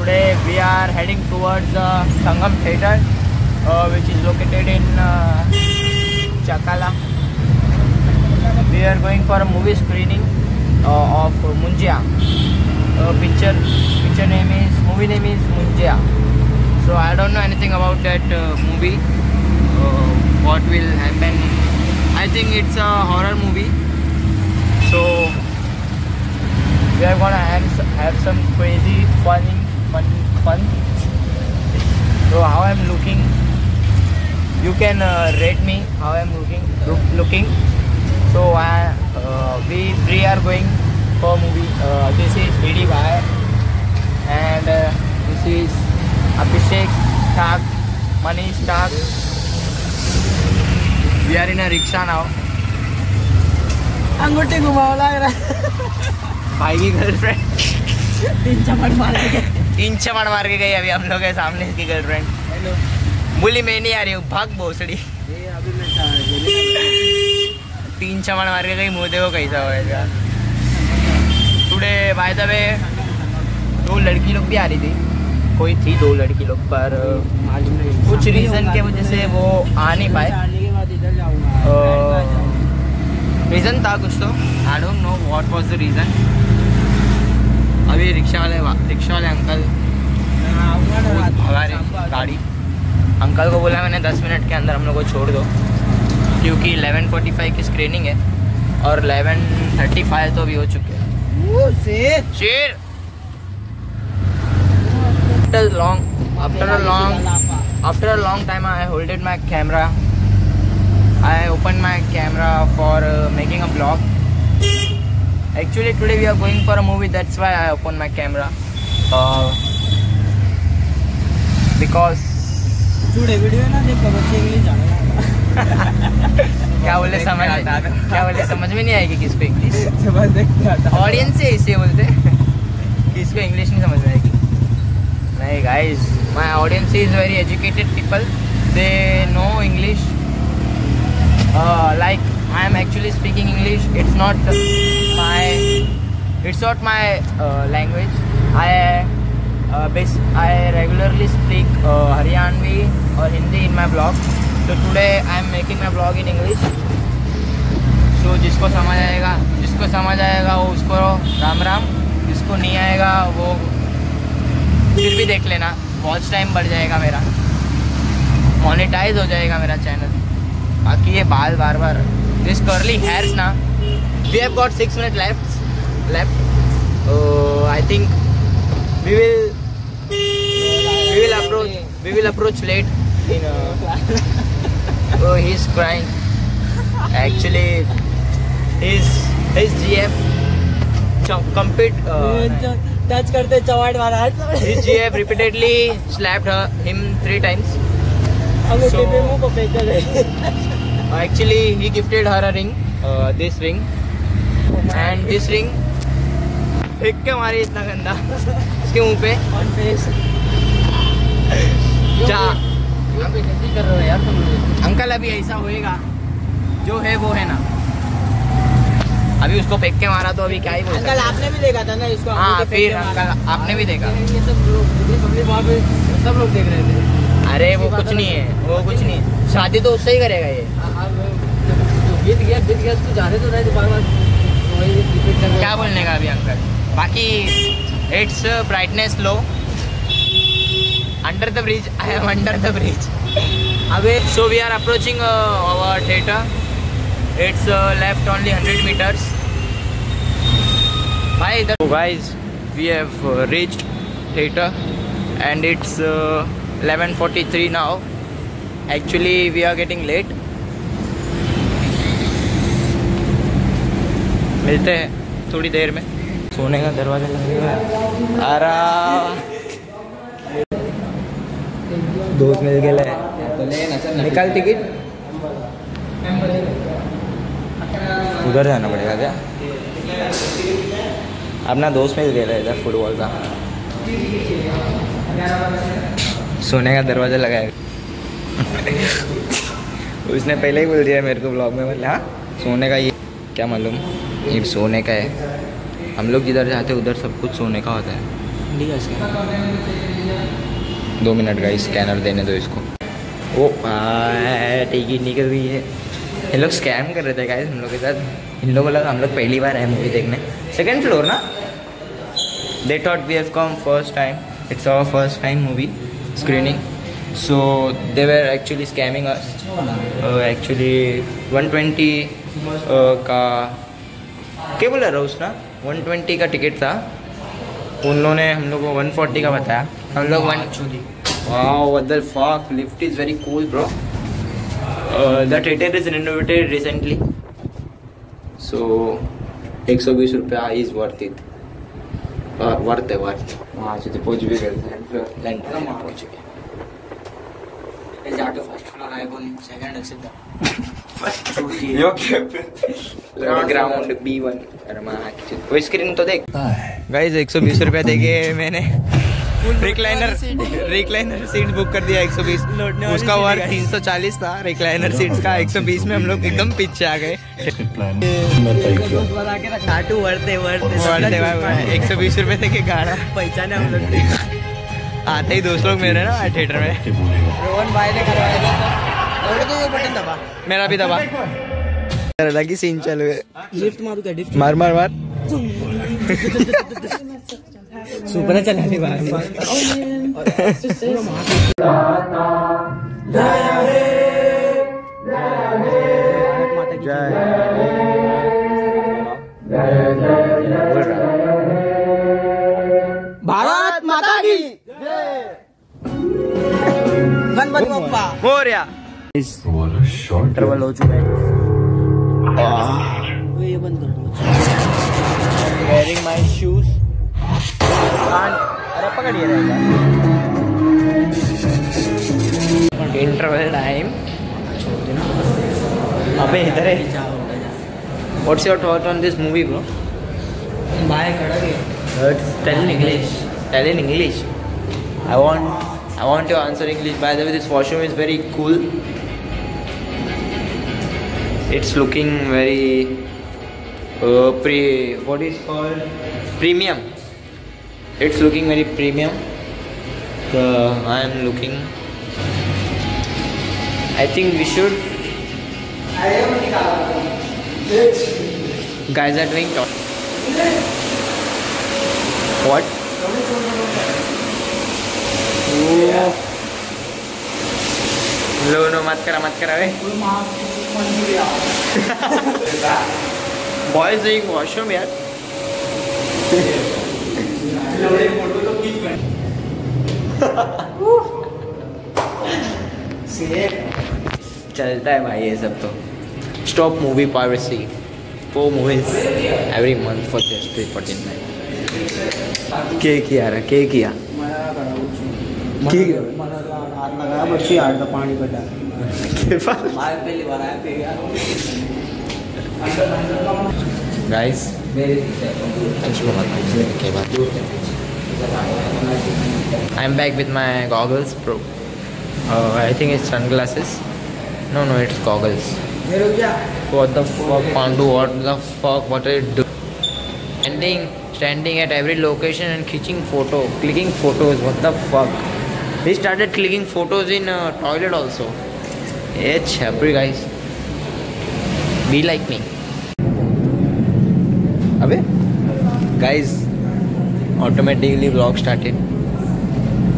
today we are heading towards uh, Sangam Theatre, uh, which is located in uh, Chakala. We are going for a movie screening uh, of Munjia. Uh, picture picture name is movie name is Munjia. So I don't know anything about that uh, movie. Uh, what will happen? I think it's a horror movie. So we are gonna have, have some crazy fun fun so how i'm looking you can uh, rate me how i'm looking look, looking so I, uh, we three are going for movie uh, this is Bidi Bhai and uh, this is Abhishek Tak Manish Tak we are in a rickshaw now अंगूठी घुमाओ लग रहा है भाई की girlfriend तीन चमट मार के तीन चमड़ मार के गई अभी हम लोग है सामने इसकी गर्लफ्रेंड हेलो बोली मैं नहीं आ रही हूँ भाग भोसड़ी। तीन चमड़ मार के गई मुँह देखो कैसा होएगा टुडे द वे दो लड़की लोग भी आ रही थी। कोई थी दो लड़की लोग पर कुछ रीजन के वजह से वो आ नहीं पाए। रीज़न था कुछ तो। I don't know what was the reason अभी रिक्शा वाले रिक्शा वाले अंकल रहे गाड़ी। अंकल को बोला मैंने 10 मिनट के अंदर हम लोग को छोड़ दो क्योंकि 11:45 की स्क्रीनिंग है और 11:35 तो भी हो चुके हैं। शेर। After long after a long after a long time i holded my camera. I opened my camera for uh, making a vlog. Actually today we are going for a movie. That's why i opened my camera. Uh, because जुड़े video ना देख बच्चे English जाने क्या बोले समझ क्या बोले समझ में नहीं आएगी किसको इंग्लिश ऑडियंस से ऐसे बोलते। किसको इंग्लिश नहीं समझ में आएगी। नहीं guys my audience is very educated people they know English like I am actually speaking English it's not it's not my language I base I regularly speak Haryanvi और हिंदी इन माय ब्लॉग तो today I am making my blog in English so जिसको समझ आएगा, जिसको समझ आएगा वो उसको राम राम, जिसको नहीं आएगा वो फिर भी देख लेना। वॉच टाइम बढ़ जाएगा मेरा। मोनेटाइज हो जाएगा मेरा चैनल बाकी ये बाल बार बार। दिस कर्ली हेयर्स ना। We have got six minute left left. Uh, I think we will we will approach we will approach late You uh, know. oh he's crying. Actually his his GF compete uh, touch karte chawad wala his GF repeatedly slapped her, him three times. so, actually he gifted her a ring uh, this ring. And this ring फेंक के मारी इतना गंदा। इसके मुँह पे। जा। कर रहे हो यार तुम अंकल अभी ऐसा होएगा। जो है वो है ना। अभी उसको फेंक के मारा तो अभी क्या ही बोल अंकल आपने भी देखा था ना इसको? हाँ फिर अंकल आपने भी देखा। ये सब लोग सब देख रहे थे। अरे वो कुछ नहीं है। वो कुछ नहीं है। शादी तो उससे ही करेगा ये। हाँ, हाँ, बीत गया बीत गया उसको जाने तो नहीं तो क्या बोलने का अभी अंकल? बाकी it's brightness low under the bridge I am under the bridge अबे so we are approaching our theatre it's left only hundred metres भाई इधर guys we have reached theatre and it's 11:43 now actually we are getting late मिलते हैं थोड़ी देर में। सोने का दरवाज़ा लगा है। आराम दोस्त मिल गए निकाल टिकट उधर जाना पड़ेगा क्या? अपना दोस्त मिल गया इधर फुटबॉल का। सोने का दरवाज़ा लगाएगा उसने पहले ही बोल दिया मेरे को ब्लॉग में, बोले हाँ सोने का ये, क्या मालूम? ये सोने का है। हम लोग जिधर जाते हैं उधर सब कुछ सोने का होता है। ठीक है दो मिनट का स्कैनर देने दो इसको। ओ टिकट निकल गई है। ये लोग स्कैम कर रहे थे गाइस हम लोग के साथ। इन लोगों लगा हम लोग पहली बार आए मूवी देखने। सेकंड फ्लोर ना? They thought we have come first time it's our first time movie screening so they were actually scamming us actually 120 का क्या बोला रोज ना 120 का टिकट था। उन लोगों ने हम लोग को 140 का बताया। हम लोग one lift is very cool bro theatre is renovated recently so एक सौ बीस रुपया इज़ वर्थ इट वर्थ है वर्थ हाँ चलिए पहुँच भी गए ग्राउंड B1 अरे माँ वो स्क्रीन तो देख गाइस 120 रुपया देके मैंने रिक्लाइनर रिक्लाइनर सीट बुक कर दिया 120 उसका वर्क 340 था रिक्लाइनर सीट्स का 120 में हम लोग एकदम पीछे आ गए वर्ते वर्ते एक सौ बीस रुपये गाड़ा पहचाने हम लोग आते ही दोस्त लोग मेरे ना थिएटर में रोहन भाई ने करवाया था दबा। मेरा भी दबा। लगी सीन चालू लिफ्ट मारू क्या लिफ्ट मार मार मार। सुपर चलाने वाली भारत माता की गणपति बप्पा। मोरिया इंटरवल हो चुका है ये बंद कर दो wearing my shoes and अरे पकड़िए रहेगा इंटरवल टाइम अबे इधर है what's your thought on this movie bro bye खड़ा गया tell in english tell in english i want i want your answer english by the way this washroom is very cool it's looking very uh, pre what is called premium it's looking very premium so i am looking i think we should guys are doing talk what लो no मत करा मत करा वे boys doing washroom यार। चलता है भाई ये सब तो। Stop movie piracy four movies every month for just fourteen nine के किया रहा के किया। लगाया बच्ची आठ पाणी पडला bye पहली बार आया पे गाइस के बाद I am back with my goggles pro I think it's sunglasses no no it's goggles मेरे क्या What the fuck, Pandu? What the fuck? What are you doing? Standing, standing at every location and clicking photo, clicking photos. What the fuck? We started clicking photos in uh, toilet also. It's happy guys. Be like me. अबे guys, automatically vlog started.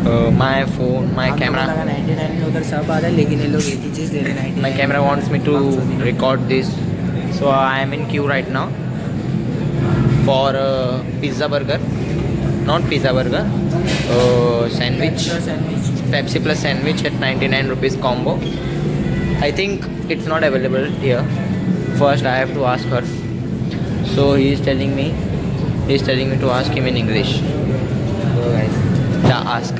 Uh, my phone, my camera. 99 में उधर सब आ रहा है लेकिन ये लोग एक ही चीज़ ले रहे हैं My camera wants me to record this, so I am in queue right now for uh, pizza burger, not pizza burger, uh, sandwich, sandwich Pepsi plus sandwich at 99 rupees combo. I think it's not available here first I have to ask her so he is telling me he is telling me to ask him in English ask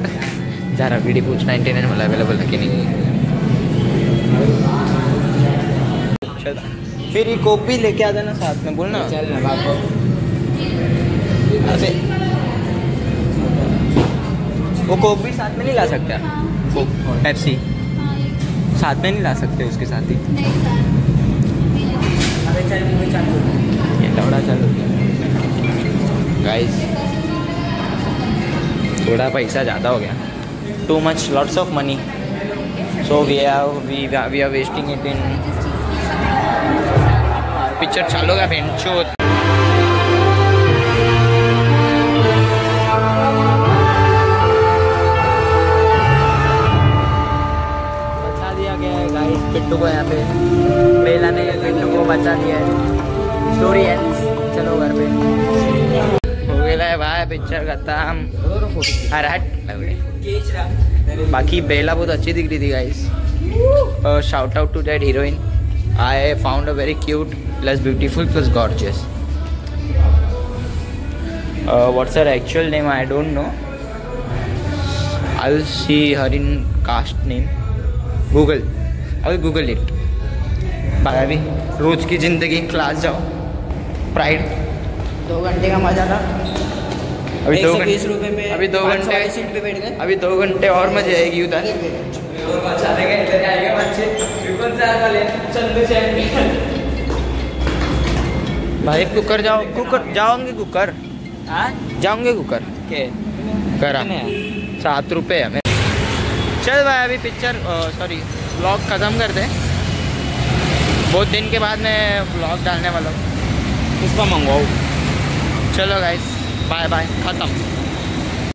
जा रहा video पूछ ninety nine वाला available है कि नहीं? फिर ये copy लेके आ जाना साथ में बोलना। चल ना बाप अबे। वो कॉपी साथ में नहीं ला सकता? पेप्सी हाँ। साथ में नहीं ला सकते उसके साथ ही। ये लौड़ा चालू। गाइस थोड़ा पैसा ज़्यादा हो गया। Too much lots of money so we are we we are wasting it in picture चालू का बचा गाइस पिट्टू को यहाँ पे बेला ने पिट्टू को बचा दिया है। स्टोरी एंड्स चलो घर पे। हो गेला है भाई पिक्चर खत्म अरे हट। बाकी बेला बहुत अच्छी दिख रही थी guys shout out to that heroine I found a very cute plus beautiful plus gorgeous what's her actual name? I don't know i'll see her in cast name google i'll Google it bye अभी रोज की ज़िंदगी class जाओ। Pride दो घंटे का मज़ा था। अभी दो घंटे में अभी दो घंटे सीट पे बैठ गए। अभी दो घंटे और मज़ा आएगी उधर। भाई कुकर जाओ कुकर जाओगे कुकर? जाओगे कुकर? के? करा। सात रुपये है चल भाई अभी पिक्चर सॉरी ब्लॉग ख़त्म कर दे। बहुत दिन के बाद मैं ब्लॉग डालने वाला हूँ। उसका मंगवाऊँ चलो गाइस बाय बाय ख़त्म।